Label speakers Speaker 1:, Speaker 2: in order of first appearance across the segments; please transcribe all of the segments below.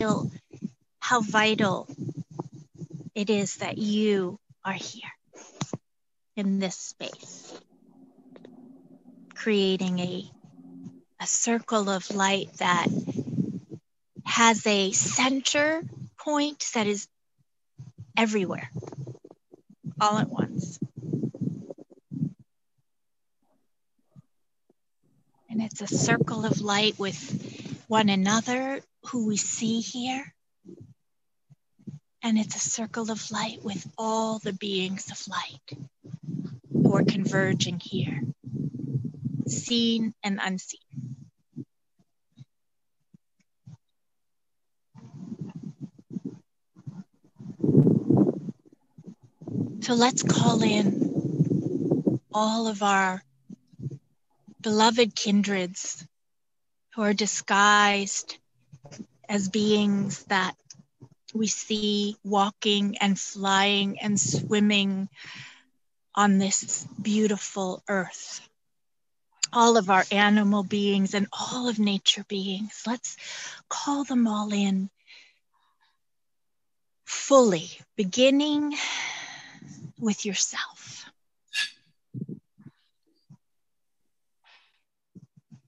Speaker 1: how vital it is that you are here in this space, creating a, a circle of light that has a center point that is everywhere all at once. And it's a circle of light with one another who we see here. And it's a circle of light with all the beings of light who are converging here, seen and unseen. So let's call in all of our beloved kindreds who are disguised as beings that we see walking and flying and swimming on this beautiful earth. All of our animal beings and all of nature beings, let's call them all in fully, beginning with yourself.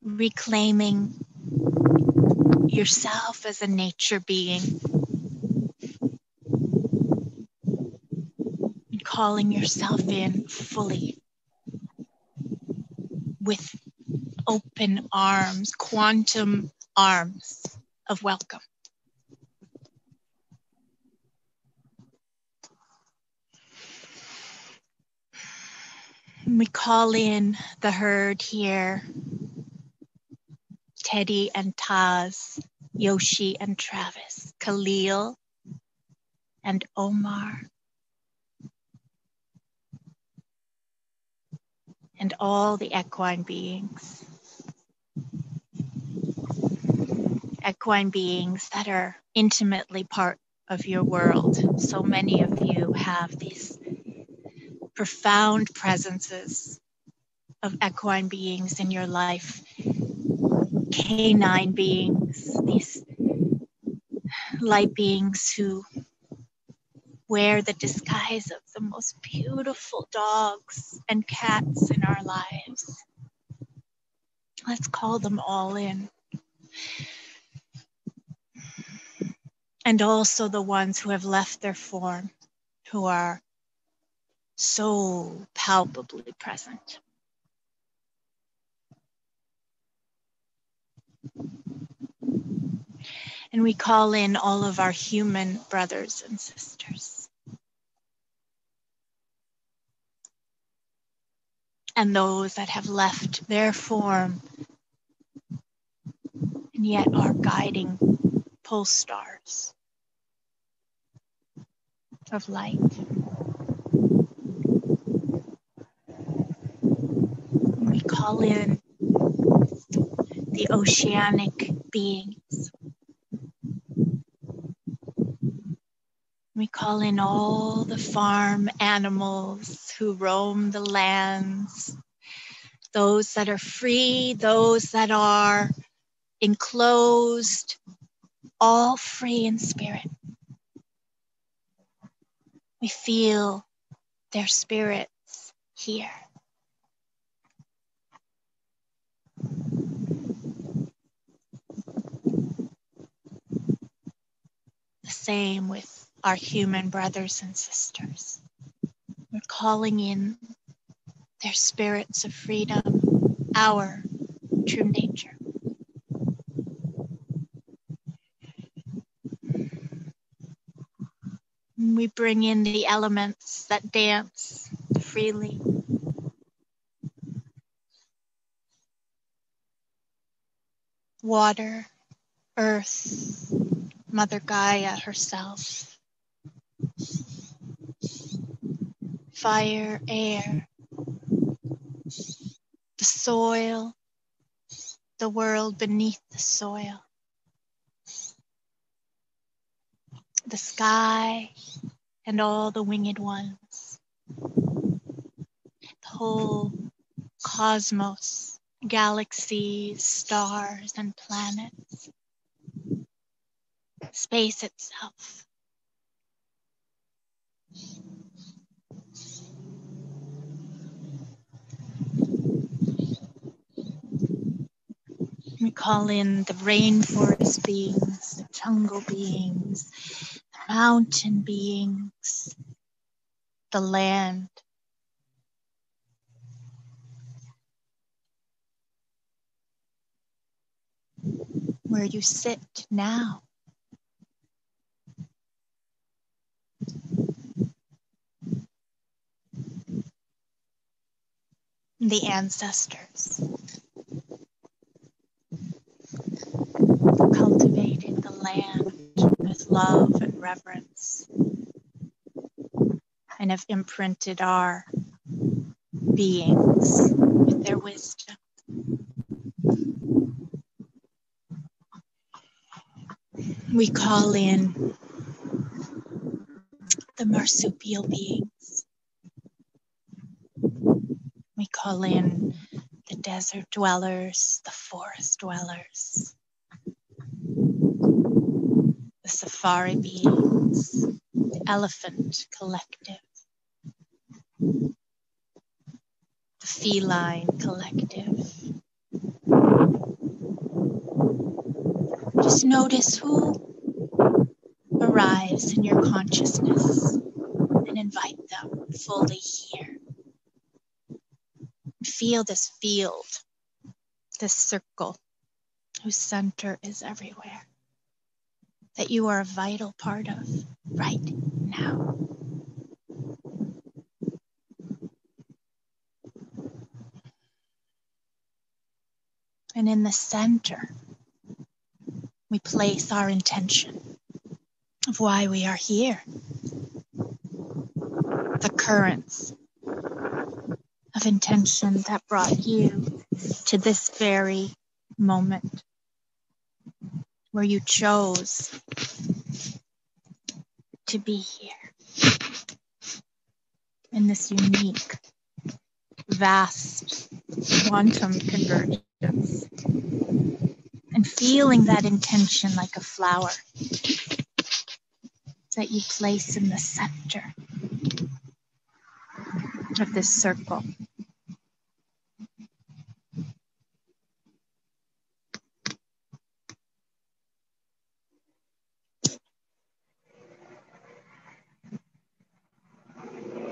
Speaker 1: Reclaiming yourself as a nature being. And calling yourself in fully with open arms, quantum arms of welcome. we call in the herd here Teddy and Taz, Yoshi and Travis, Khalil and Omar, and all the equine beings. Equine beings that are intimately part of your world. So many of you have these profound presences of equine beings in your life, canine beings, these light beings who wear the disguise of the most beautiful dogs and cats in our lives. Let's call them all in. And also the ones who have left their form, who are so palpably present. And we call in all of our human brothers and sisters. And those that have left their form and yet are guiding pole stars of light. we call in the oceanic beings. We call in all the farm animals who roam the lands, those that are free, those that are enclosed, all free in spirit. We feel their spirits here. Same with our human brothers and sisters. We're calling in their spirits of freedom, our true nature. We bring in the elements that dance freely. Water, earth, Mother Gaia herself. Fire, air, the soil, the world beneath the soil, the sky, and all the winged ones, the whole cosmos, galaxies, stars, and planets space itself. We call in the rainforest beings, the jungle beings, the mountain beings, the land. Where you sit now. The ancestors. cultivated the land with love and reverence and have imprinted our beings with their wisdom. We call in the marsupial beings. We call in the desert dwellers, the forest dwellers, the safari beings, the elephant collective. the feline collective. Just notice who arrives in your consciousness and invite them fully here. Feel this field, this circle whose center is everywhere, that you are a vital part of right now. And in the center, we place our intention of why we are here. The currents of intention that brought you to this very moment where you chose to be here in this unique, vast quantum convergence and feeling that intention like a flower that you place in the center of this circle.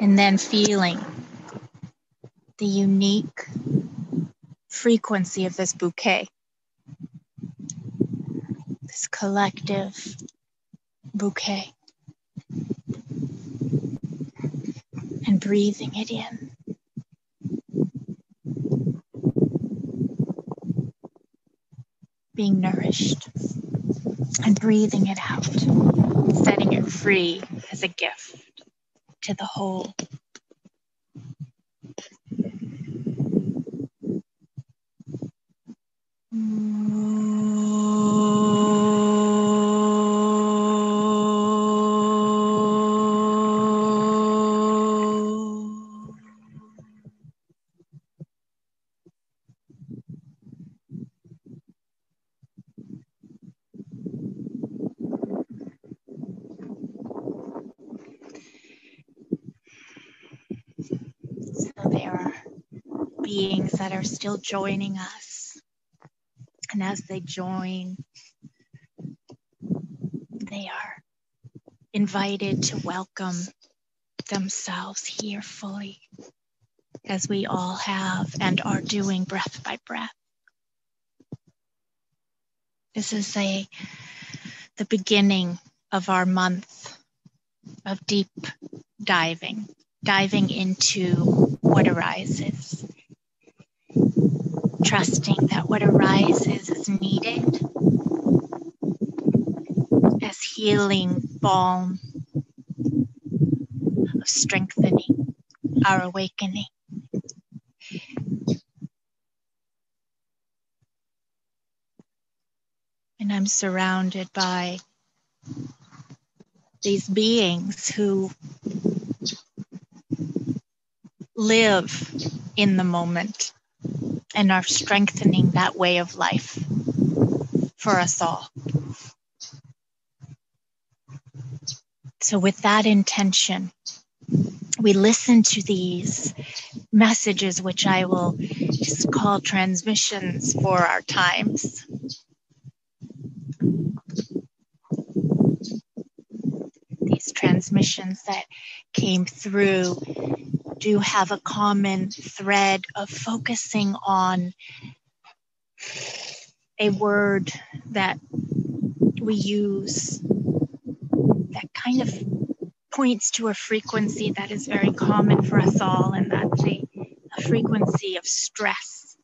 Speaker 1: And then feeling the unique frequency of this bouquet, this collective bouquet. And breathing it in. Being nourished and breathing it out, setting it free as a gift to the whole. So there are beings that are still joining us. And as they join, they are invited to welcome themselves here fully, as we all have and are doing breath by breath. This is a the beginning of our month of deep diving, diving into what arises, trusting that what arises is needed as healing balm of strengthening our awakening. And I'm surrounded by these beings who live in the moment and are strengthening that way of life for us all. So, with that intention, we listen to these messages, which I will just call transmissions for our times. These transmissions that came through do have a common thread of focusing on a word that we use that kind of points to a frequency that is very common for us all, and that's a, a frequency of stress.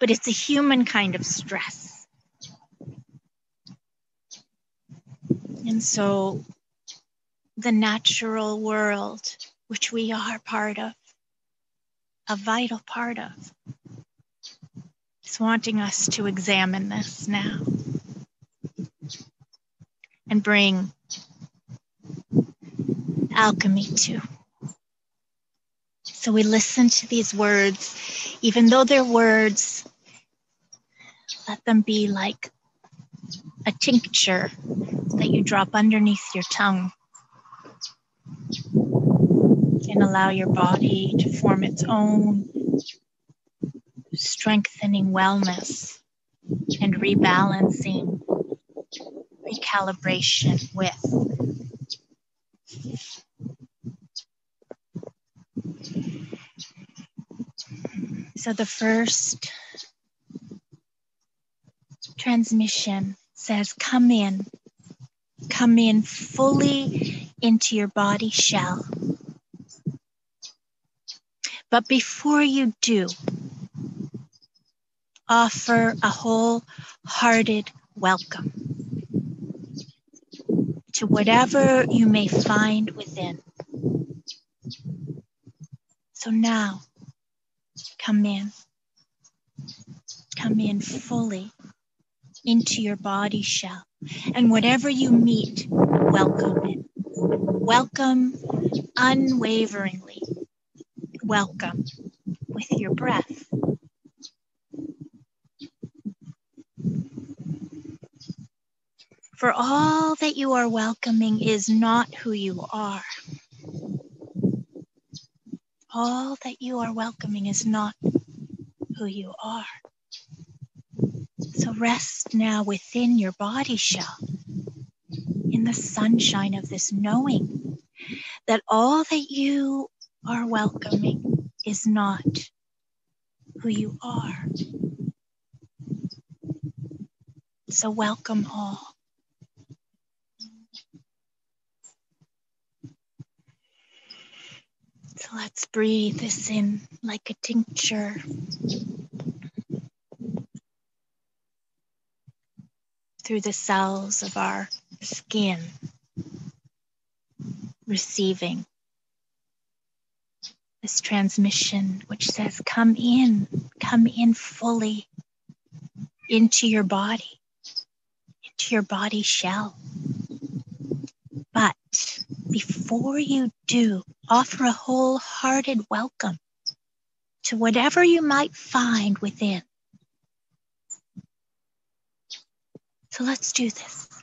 Speaker 1: But it's a human kind of stress. And so the natural world, which we are part of, a vital part of, is wanting us to examine this now and bring alchemy to. So we listen to these words, even though they're words, let them be like a tincture that you drop underneath your tongue and allow your body to form its own strengthening wellness and rebalancing, recalibration with. So the first transmission says, Come in, come in fully into your body shell. But before you do, offer a wholehearted welcome to whatever you may find within. So now, come in. Come in fully into your body shell. And whatever you meet, welcome it. Welcome unwaveringly. Welcome with your breath. For all that you are welcoming is not who you are. All that you are welcoming is not who you are. So rest now within your body shell in the sunshine of this knowing that all that you are welcoming is not who you are. So welcome all. So let's breathe this in like a tincture. Through the cells of our skin, receiving this transmission, which says, Come in, come in fully into your body, into your body shell. But before you do, offer a wholehearted welcome to whatever you might find within. So let's do this.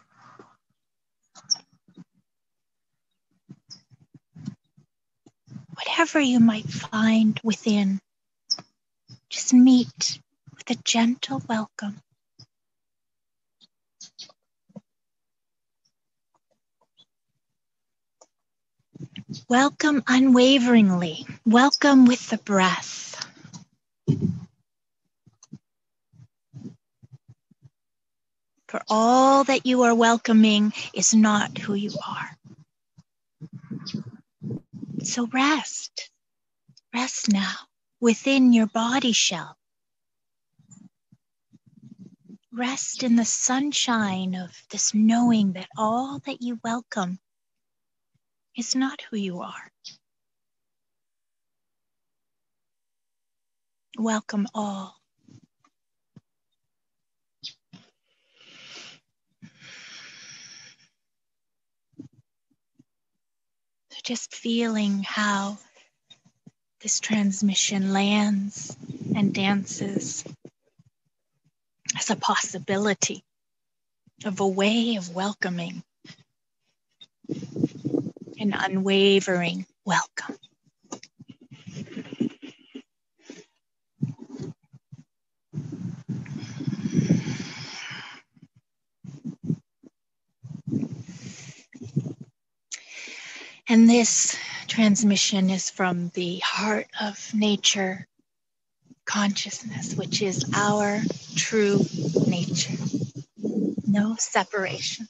Speaker 1: Whatever you might find within, just meet with a gentle welcome. Welcome unwaveringly. Welcome with the breath. For all that you are welcoming is not who you are. So rest. Rest now within your body shell. Rest in the sunshine of this knowing that all that you welcome is not who you are. Welcome all. Just feeling how this transmission lands and dances as a possibility of a way of welcoming, an unwavering welcome. And this transmission is from the heart of nature consciousness, which is our true nature. No separation.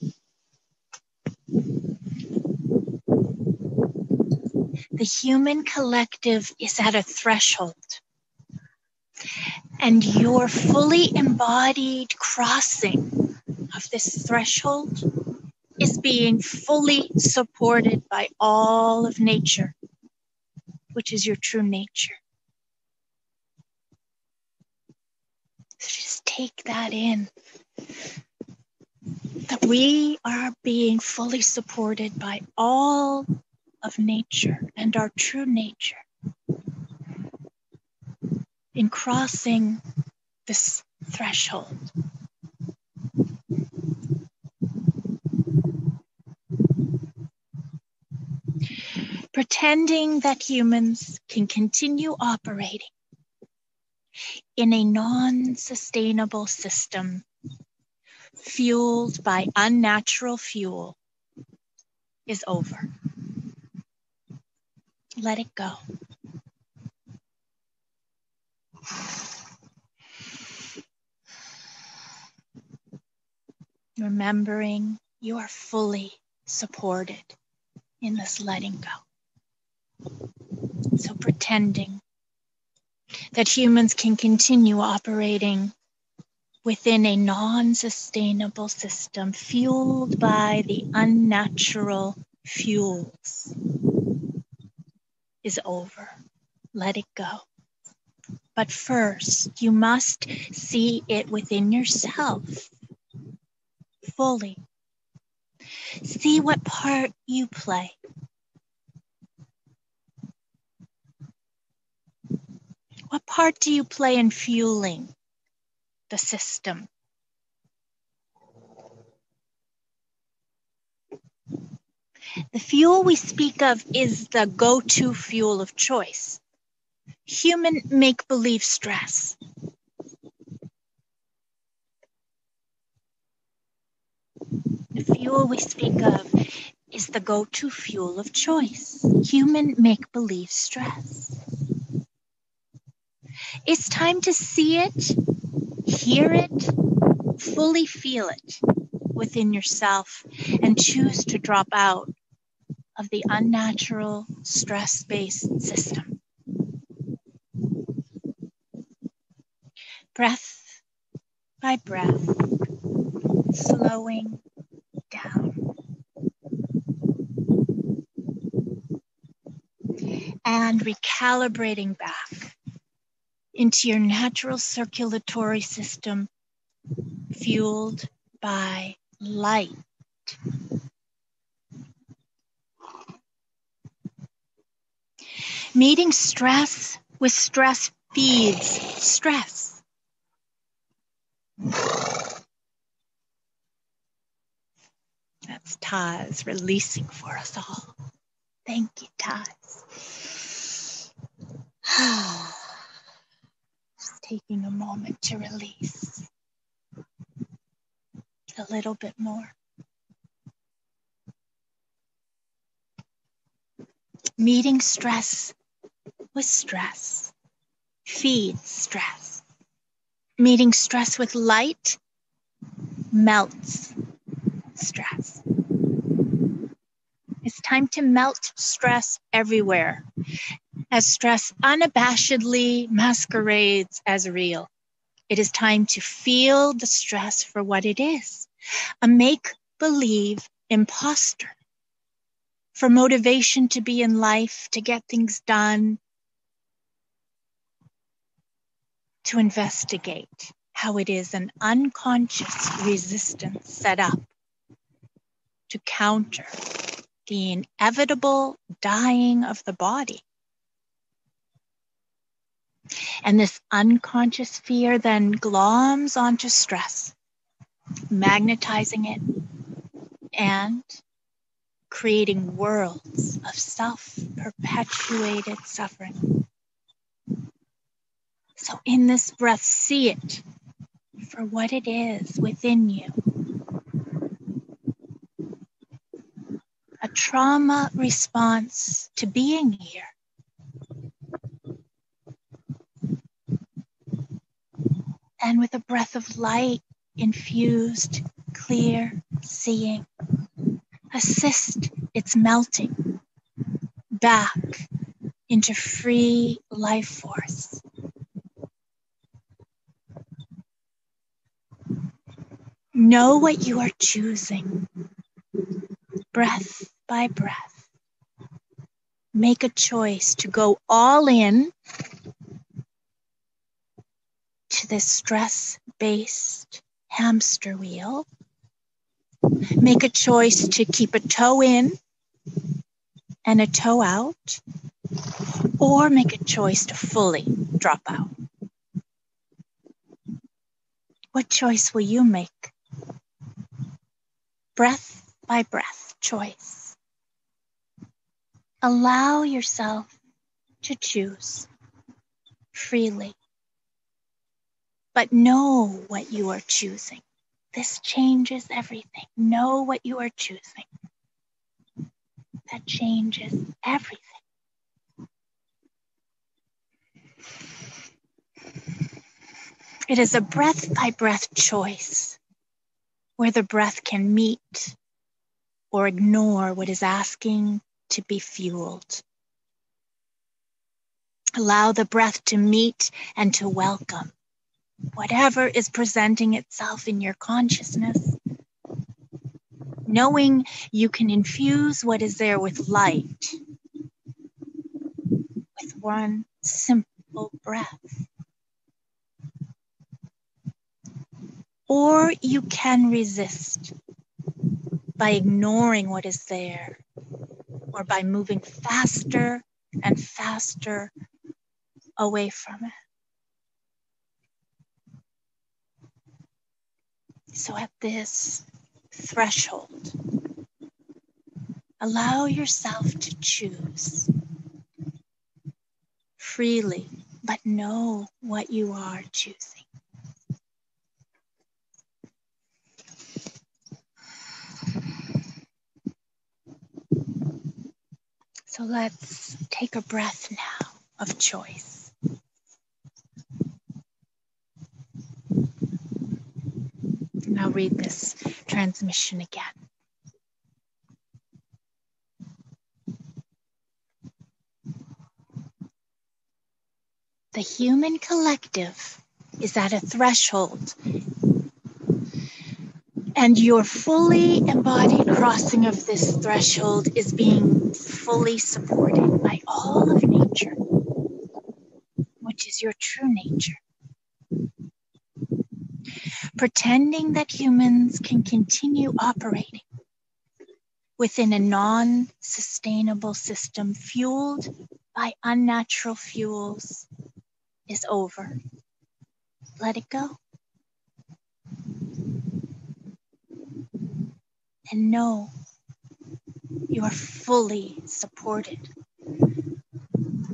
Speaker 1: The human collective is at a threshold. And your fully embodied crossing of this threshold is being fully supported by all of nature, which is your true nature. So just take that in. That we are being fully supported by all of nature and our true nature in crossing this threshold. Pretending that humans can continue operating in a non sustainable system fueled by unnatural fuel is over. Let it go. Remembering you are fully supported in this letting go. So pretending that humans can continue operating within a non sustainable system fueled by the unnatural fuels is over. Let it go. But first, you must see it within yourself fully. See what part you play. What part do you play in fueling the system? The fuel we speak of is the go to fuel of choice human make believe stress. The fuel we speak of is the go to fuel of choice human make believe stress. It's time to see it, hear it, fully feel it within yourself, and choose to drop out of the unnatural stress based system. Breath by breath, slowing down. And recalibrating back into your natural circulatory system, fueled by light. Meeting stress with stress feeds stress. That's Taz releasing for us all. Thank you, Taz. taking a moment to release a little bit more. Meeting stress with stress feeds stress. Meeting stress with light melts stress. It's time to melt stress everywhere as stress unabashedly masquerades as real. It is time to feel the stress for what it is a make believe imposter. For motivation to be in life, to get things done, to investigate how it is an unconscious resistance set up to counter the inevitable dying of the body and this unconscious fear then gloms onto stress, magnetizing it, and creating worlds of self perpetuated suffering. So, in this breath, see it for what it is within you a trauma response to being here. And with a breath of light infused, clear seeing, assist its melting back into free life force. Know what you are choosing, breath by breath. Make a choice to go all in to this stress based hamster wheel. Make a choice to keep a toe in and a toe out, or make a choice to fully drop out. What choice will you make? Breath by breath choice. Allow yourself to choose freely, but know what you are choosing. This changes everything. Know what you are choosing that changes everything. It is a breath by breath choice where the breath can meet or ignore what is asking to be fueled. Allow the breath to meet and to welcome whatever is presenting itself in your consciousness knowing you can infuse what is there with light with one simple breath. Or you can resist by ignoring what is there or by moving faster and faster away from it. So at this threshold. Allow yourself to choose freely, but know what you are choosing. So let's take a breath now of choice. I'll read this transmission again. The human collective is at a threshold, and your fully embodied crossing of this threshold is being fully supported by all of nature, which is your true nature pretending that humans can continue operating within a non sustainable system fueled by unnatural fuels is over. Let it go. And know you are fully supported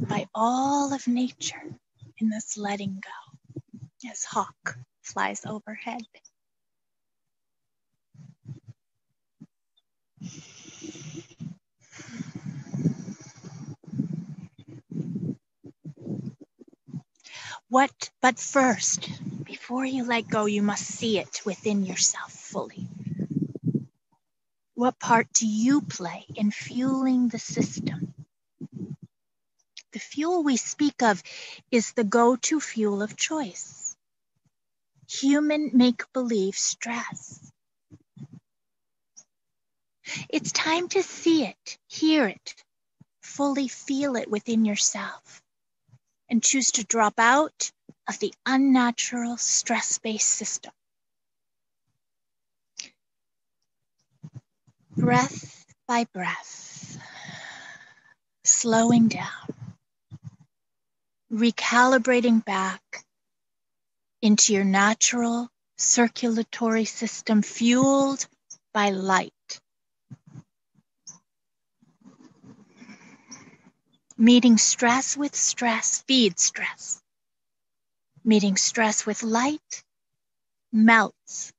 Speaker 1: by all of nature in this letting go as Hawk flies overhead. What, but first, before you let go, you must see it within yourself fully. What part do you play in fueling the system? The fuel we speak of is the go to fuel of choice human make believe stress. It's time to see it, hear it, fully feel it within yourself, and choose to drop out of the unnatural stress based system. Breath by breath, slowing down, recalibrating back into your natural circulatory system fueled by light. Meeting stress with stress feeds stress. Meeting stress with light melts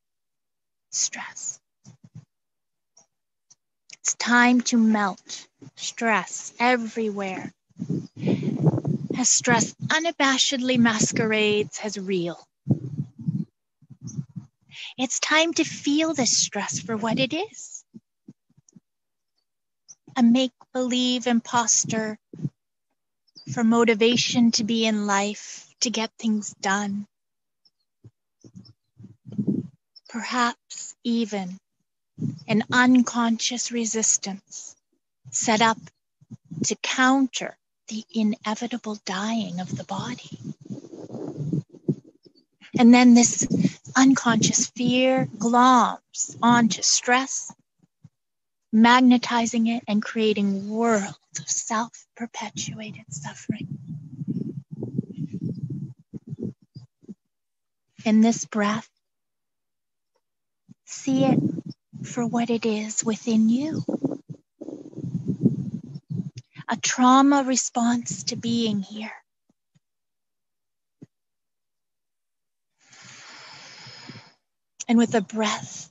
Speaker 1: stress. It's time to melt stress everywhere as stress unabashedly masquerades as real. It's time to feel this stress for what it is a make believe imposter for motivation to be in life, to get things done. Perhaps even an unconscious resistance set up to counter the inevitable dying of the body. And then this unconscious fear gloms onto stress, magnetizing it and creating worlds of self perpetuated suffering. In this breath, see it for what it is within you a trauma response to being here. And with a breath,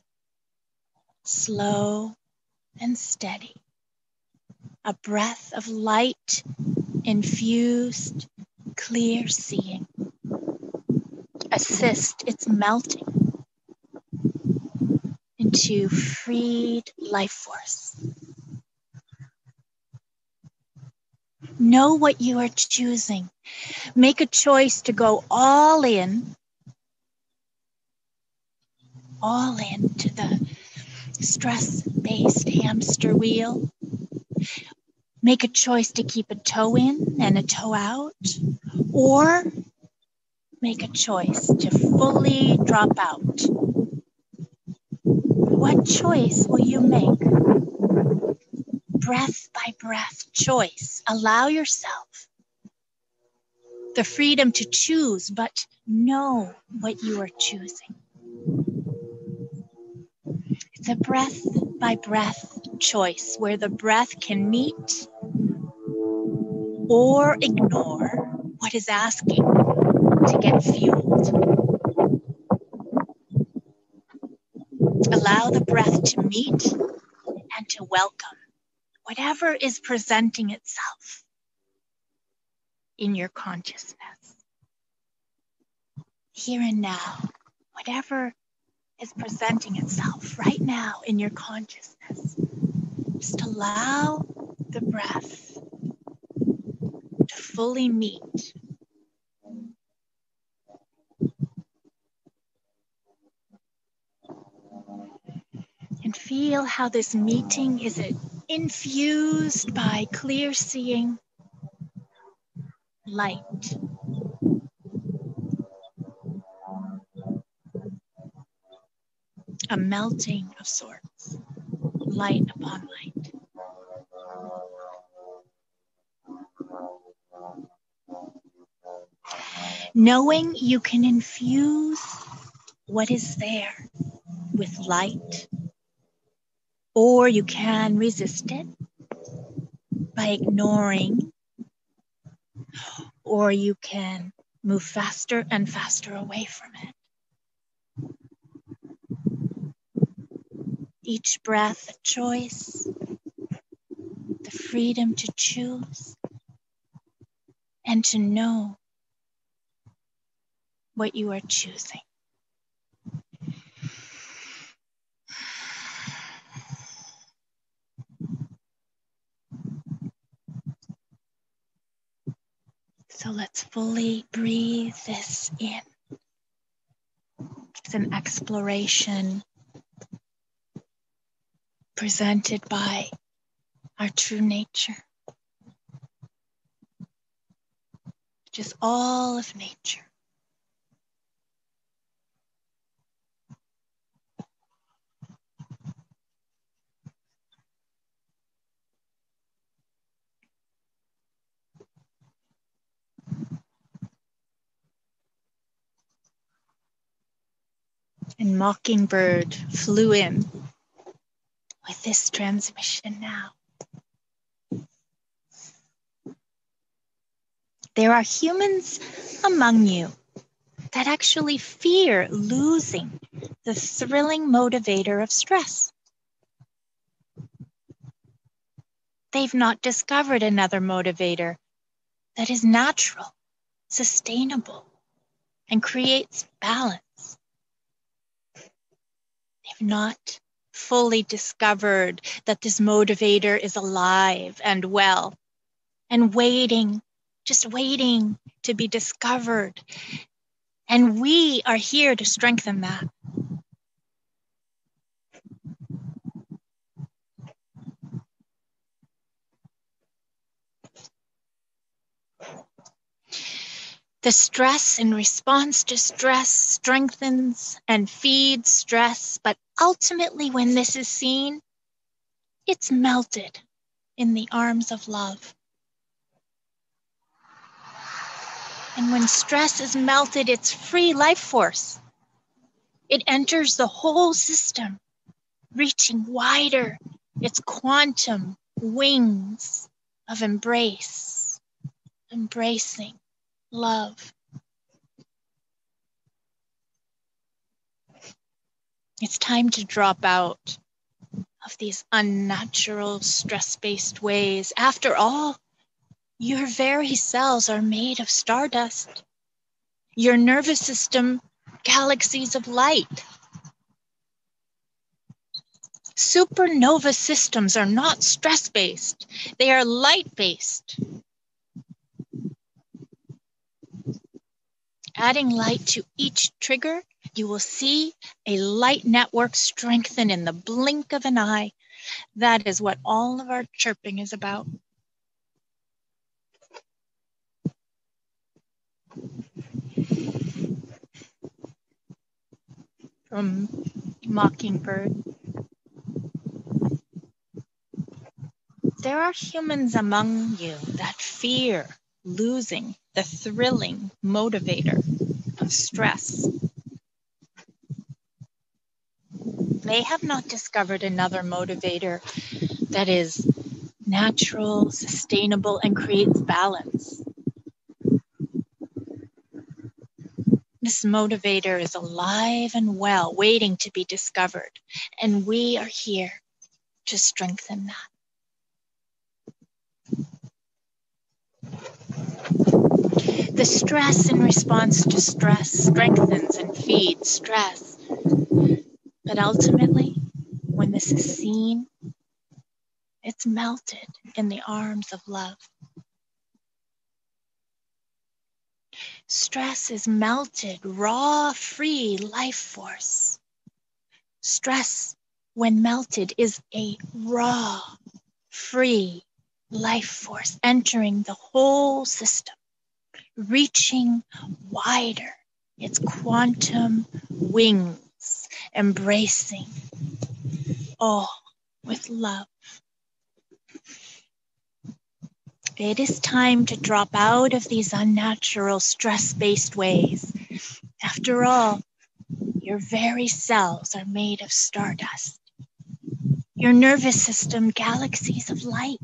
Speaker 1: slow and steady, a breath of light infused, clear seeing, assist its melting into freed life force. Know what you are choosing. Make a choice to go all in, all into the stress based hamster wheel. Make a choice to keep a toe in and a toe out, or make a choice to fully drop out. What choice will you make? breath by breath choice. Allow yourself the freedom to choose, but know what you are choosing. It's a breath by breath choice where the breath can meet or ignore what is asking to get fueled. Allow the breath to meet and to welcome whatever is presenting itself in your consciousness. Here and now, whatever is presenting itself right now in your consciousness, just allow the breath to fully meet. And feel how this meeting is infused by clear seeing light. A melting of sorts, light upon light. Knowing you can infuse what is there with light or you can resist it by ignoring, or you can move faster and faster away from it. Each breath a choice, the freedom to choose and to know what you are choosing. So let's fully breathe this in. It's an exploration presented by our true nature, which is all of nature. And Mockingbird flew in with this transmission now. There are humans among you that actually fear losing the thrilling motivator of stress. They've not discovered another motivator that is natural, sustainable, and creates balance. They've not fully discovered that this motivator is alive and well and waiting, just waiting to be discovered. And we are here to strengthen that. The stress in response to stress strengthens and feeds stress, but ultimately, when this is seen, it's melted in the arms of love. And when stress is melted, it's free life force. It enters the whole system, reaching wider its quantum wings of embrace, embracing love. It's time to drop out of these unnatural, stress based ways. After all, your very cells are made of stardust. Your nervous system, galaxies of light. Supernova systems are not stress based, they are light based. Adding light to each trigger, you will see a light network strengthen in the blink of an eye. That is what all of our chirping is about. From Mockingbird. There are humans among you that fear losing the thrilling motivator of stress. They have not discovered another motivator that is natural, sustainable, and creates balance. This motivator is alive and well, waiting to be discovered, and we are here to strengthen that. The stress in response to stress strengthens and feeds stress. But ultimately, when this is seen, it's melted in the arms of love. Stress is melted, raw, free life force. Stress, when melted, is a raw, free life force entering the whole system reaching wider, its quantum wings, embracing all with love. It is time to drop out of these unnatural, stress based ways. After all, your very cells are made of stardust. Your nervous system, galaxies of light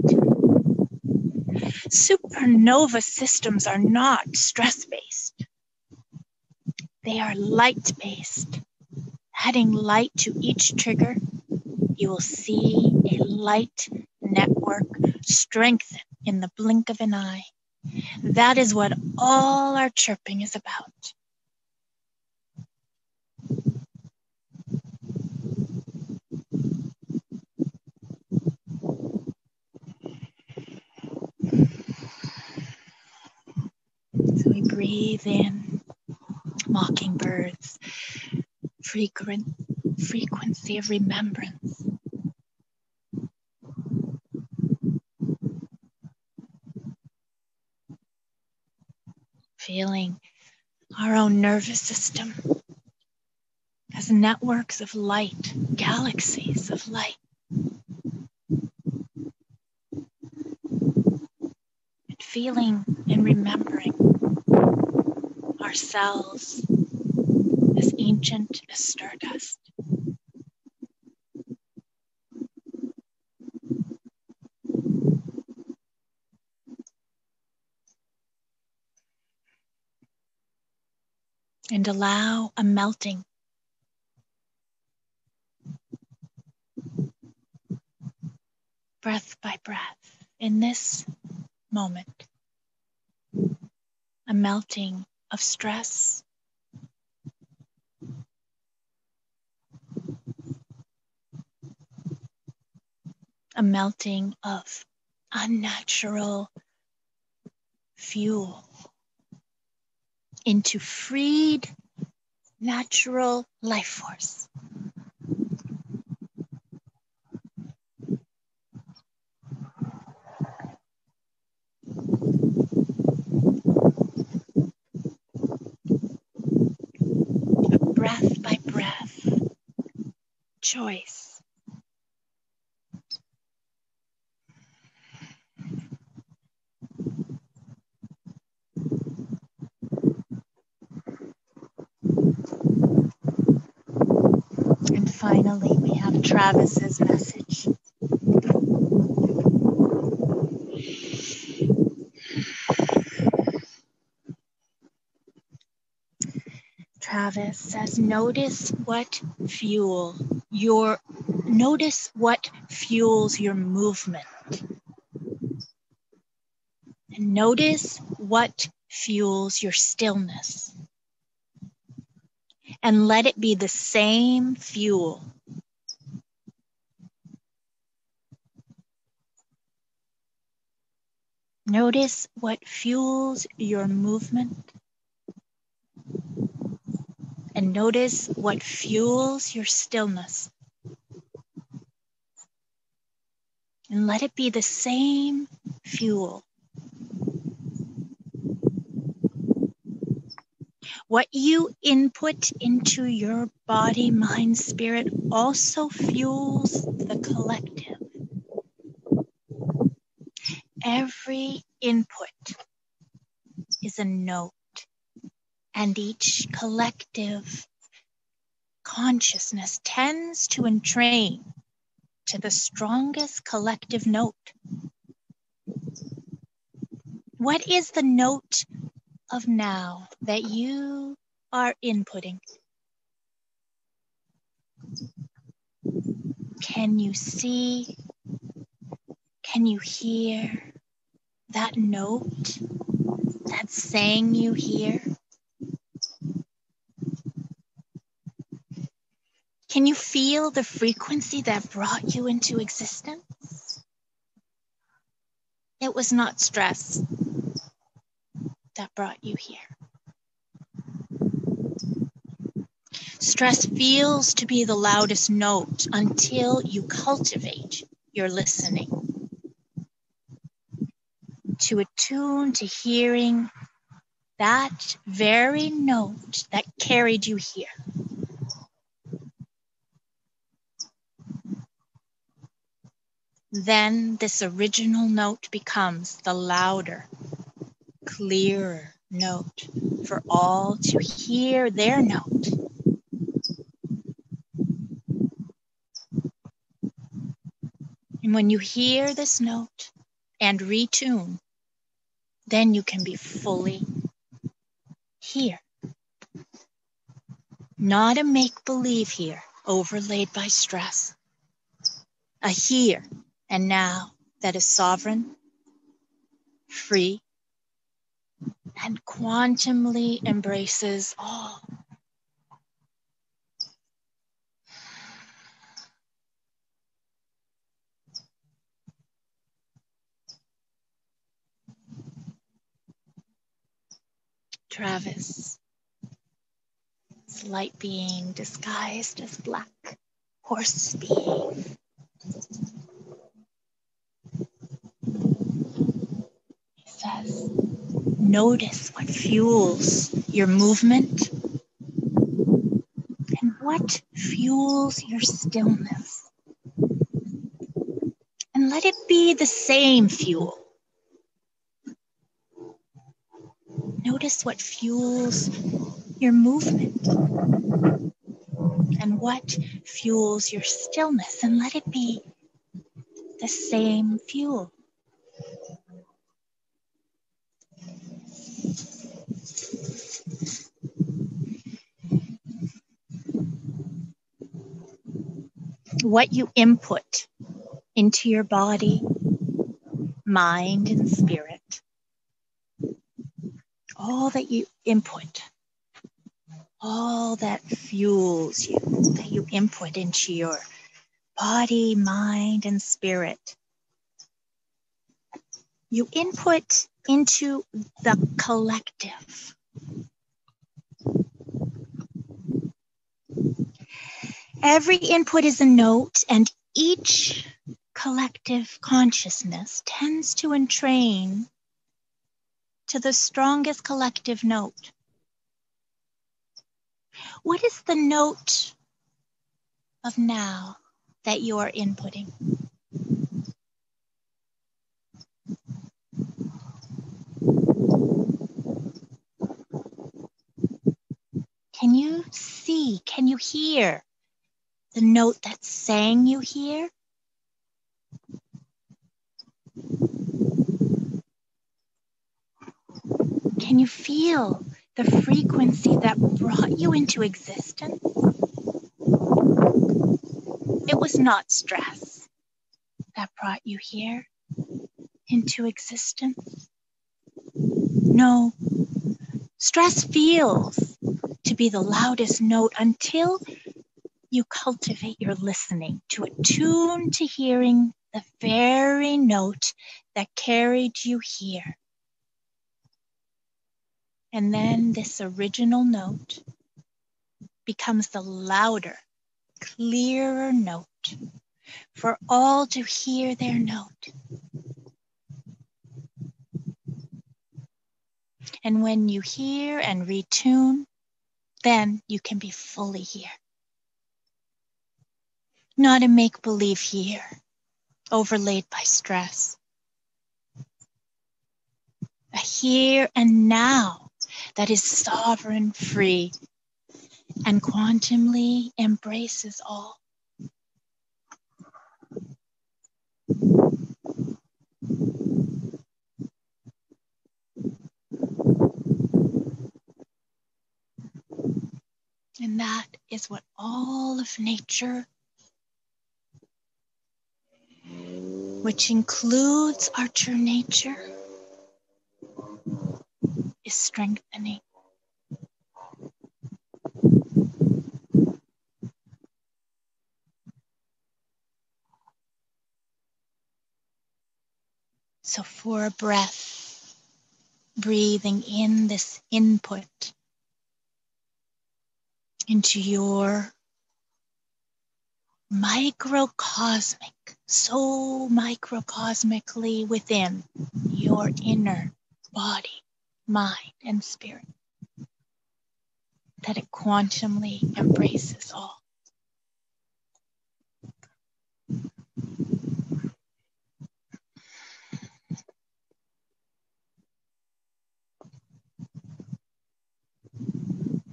Speaker 1: supernova systems are not stress based, they are light based. Adding light to each trigger, you will see a light network strengthen in the blink of an eye. That is what all our chirping is about. So we breathe in mockingbirds, frequent frequency of remembrance. Feeling our own nervous system as networks of light, galaxies of light. And feeling and remembering ourselves as ancient as stardust. And allow a melting breath by breath in this moment, a melting of stress. A melting of unnatural fuel into freed natural life force. Breath by breath choice. And finally, we have Travis's message. Travis says, notice what fuel your notice what fuels your movement. And notice what fuels your stillness. And let it be the same fuel. Notice what fuels your movement and notice what fuels your stillness. And let it be the same fuel. What you input into your body, mind, spirit also fuels the collective. Every input is a note and each collective consciousness tends to entrain to the strongest collective note. What is the note of now that you are inputting? Can you see? Can you hear that note that's saying you here? Can you feel the frequency that brought you into existence? It was not stress that brought you here. Stress feels to be the loudest note until you cultivate your listening. To attune to hearing that very note that carried you here. Then this original note becomes the louder, clearer note for all to hear their note. And when you hear this note and retune, then you can be fully here. Not a make believe here overlaid by stress. A here and now that is sovereign, free, and quantumly embraces all. Travis, light being disguised as black horse being. says, notice what fuels your movement and what fuels your stillness. And let it be the same fuel. Notice what fuels your movement and what fuels your stillness, and let it be the same fuel. What you input into your body, mind, and spirit, all that you input all that fuels you, that you input into your body, mind, and spirit. You input into the collective. Every input is a note, and each collective consciousness tends to entrain to the strongest collective note. What is the note of now that you are inputting? Can you see? Can you hear the note that's saying you hear? Can you feel the frequency that brought you into existence, it was not stress that brought you here into existence. No, stress feels to be the loudest note until you cultivate your listening to attune to hearing the very note that carried you here and then this original note becomes the louder, clearer note for all to hear their note. And when you hear and retune, then you can be fully here. Not a make believe here, overlaid by stress. A here and now that is sovereign, free, and quantumly embraces all. And that is what all of nature, which includes our true nature, is strengthening. So, for a breath, breathing in this input into your microcosmic, so microcosmically within your inner body mind, and spirit. That it quantumly embraces all.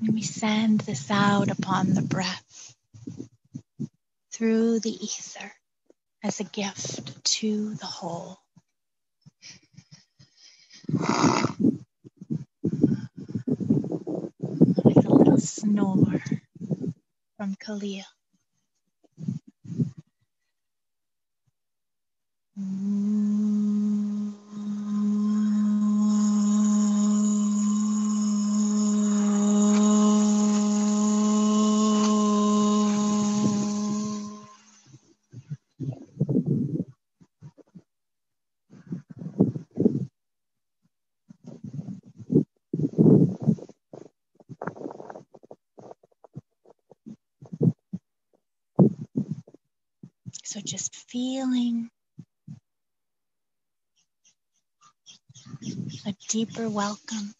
Speaker 1: And we send this out upon the breath through the ether as a gift to the whole. Snore from Kalia. Mm. So just feeling a deeper welcome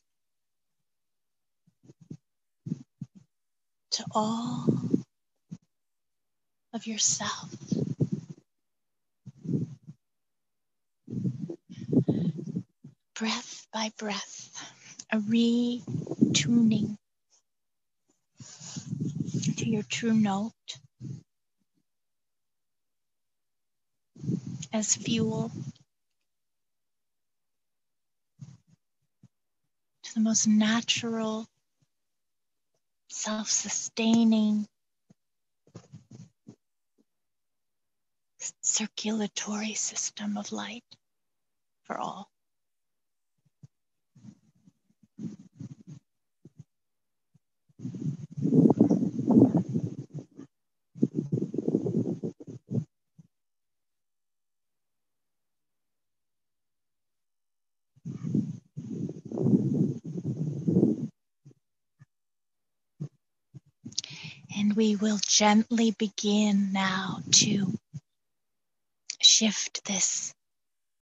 Speaker 1: to all of yourself. Breath by breath, a retuning to your true note as fuel to the most natural, self sustaining, circulatory system of light for all. And we will gently begin now to shift this